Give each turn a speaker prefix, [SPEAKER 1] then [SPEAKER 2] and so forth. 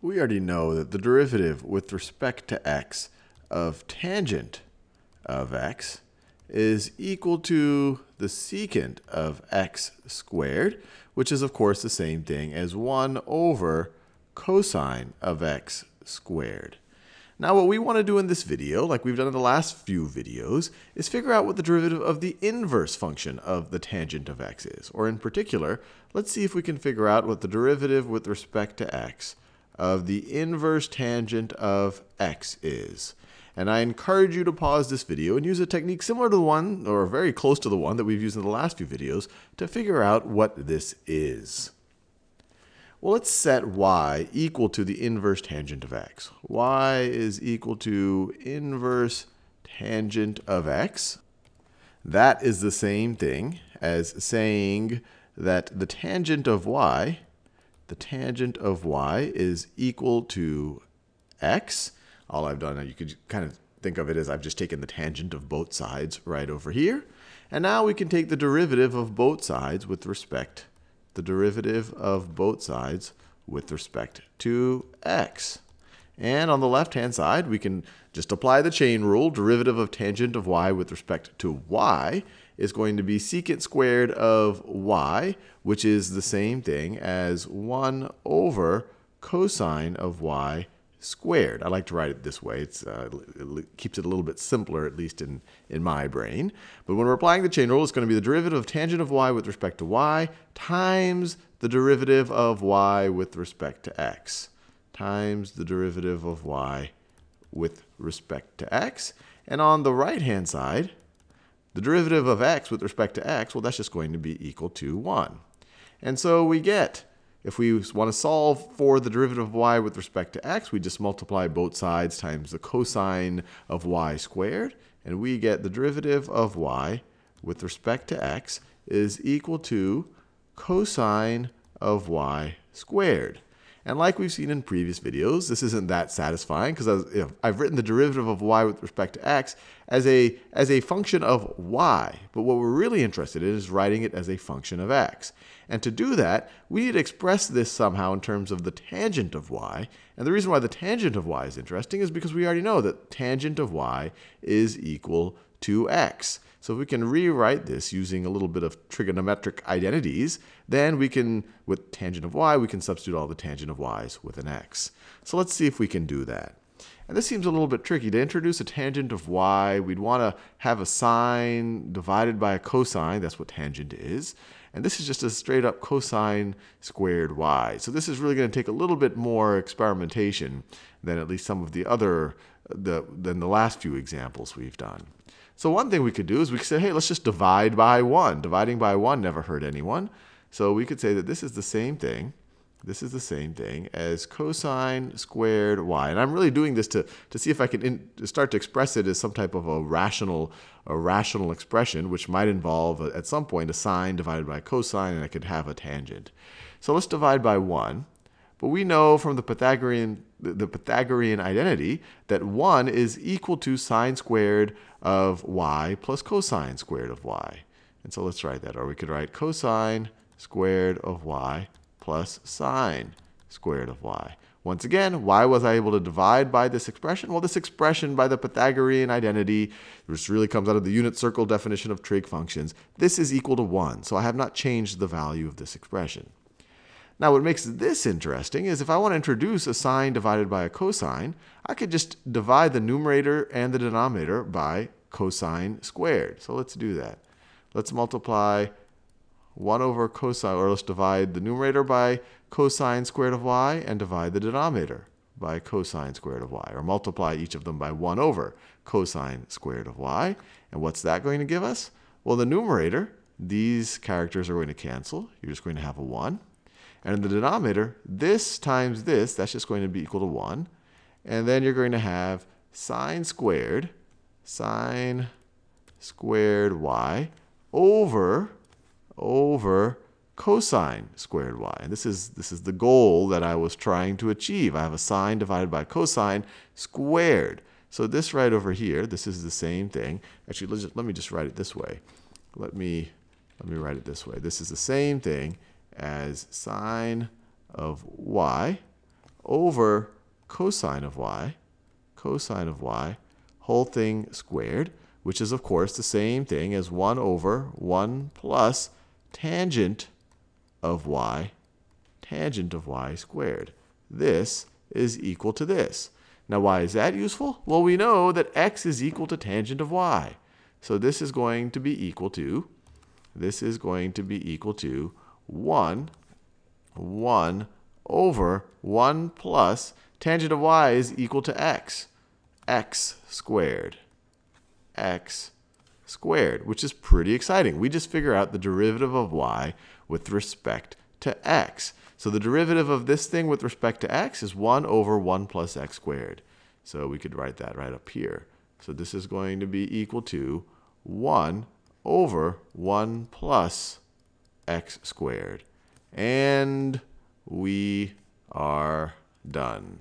[SPEAKER 1] We already know that the derivative with respect to x of tangent of x is equal to the secant of x squared, which is of course the same thing as 1 over cosine of x squared. Now what we want to do in this video, like we've done in the last few videos, is figure out what the derivative of the inverse function of the tangent of x is. Or in particular, let's see if we can figure out what the derivative with respect to x of the inverse tangent of x is. And I encourage you to pause this video and use a technique similar to the one, or very close to the one that we've used in the last few videos, to figure out what this is. Well, let's set y equal to the inverse tangent of x. y is equal to inverse tangent of x. That is the same thing as saying that the tangent of y the tangent of y is equal to x. All I've done, you could kind of think of it as I've just taken the tangent of both sides right over here. And now we can take the derivative of both sides with respect, the derivative of both sides with respect to x. And on the left-hand side, we can just apply the chain rule. Derivative of tangent of y with respect to y is going to be secant squared of y, which is the same thing as 1 over cosine of y squared. I like to write it this way. It's, uh, it keeps it a little bit simpler, at least in, in my brain. But when we're applying the chain rule, it's going to be the derivative of tangent of y with respect to y times the derivative of y with respect to x times the derivative of y with respect to x. And on the right-hand side, the derivative of x with respect to x, well, that's just going to be equal to 1. And so we get, if we want to solve for the derivative of y with respect to x, we just multiply both sides times the cosine of y squared. And we get the derivative of y with respect to x is equal to cosine of y squared. And like we've seen in previous videos, this isn't that satisfying because you know, I've written the derivative of y with respect to x as a, as a function of y. But what we're really interested in is writing it as a function of x. And to do that, we need to express this somehow in terms of the tangent of y. And the reason why the tangent of y is interesting is because we already know that tangent of y is equal to x. So if we can rewrite this using a little bit of trigonometric identities, then we can, with tangent of y, we can substitute all the tangent of y's with an x. So let's see if we can do that. And this seems a little bit tricky. To introduce a tangent of y, we'd want to have a sine divided by a cosine. That's what tangent is. And this is just a straight up cosine squared y. So this is really going to take a little bit more experimentation than at least some of the other, the, than the last few examples we've done. So one thing we could do is we could say, hey, let's just divide by 1. Dividing by 1 never hurt anyone. So we could say that this is the same thing. This is the same thing as cosine squared y. And I'm really doing this to, to see if I can in, start to express it as some type of a rational, a rational expression, which might involve, a, at some point, a sine divided by cosine, and I could have a tangent. So let's divide by 1. But we know from the Pythagorean, the Pythagorean identity that 1 is equal to sine squared of y plus cosine squared of y. And so let's write that. Or we could write cosine squared of y plus sine squared of y. Once again, why was I able to divide by this expression? Well, this expression by the Pythagorean identity, which really comes out of the unit circle definition of trig functions, this is equal to 1. So I have not changed the value of this expression. Now, what makes this interesting is if I want to introduce a sine divided by a cosine, I could just divide the numerator and the denominator by cosine squared. So let's do that. Let's multiply 1 over cosine, or let's divide the numerator by cosine squared of y and divide the denominator by cosine squared of y, or multiply each of them by 1 over cosine squared of y. And what's that going to give us? Well, the numerator, these characters are going to cancel. You're just going to have a 1. And in the denominator, this times this, that's just going to be equal to 1. And then you're going to have sine squared, sine squared y over, over cosine squared y. And this is, this is the goal that I was trying to achieve. I have a sine divided by cosine squared. So this right over here, this is the same thing. Actually, let me just write it this way. Let me, let me write it this way. This is the same thing as sine of y over cosine of y, cosine of y, whole thing squared, which is, of course, the same thing as 1 over 1 plus tangent of y, tangent of y squared. This is equal to this. Now, why is that useful? Well, we know that x is equal to tangent of y. So this is going to be equal to, this is going to be equal to 1, 1 over 1 plus tangent of y is equal to x, x squared, x squared, which is pretty exciting. We just figure out the derivative of y with respect to x. So the derivative of this thing with respect to x is 1 over 1 plus x squared. So we could write that right up here. So this is going to be equal to 1 over 1 plus x squared. And we are done.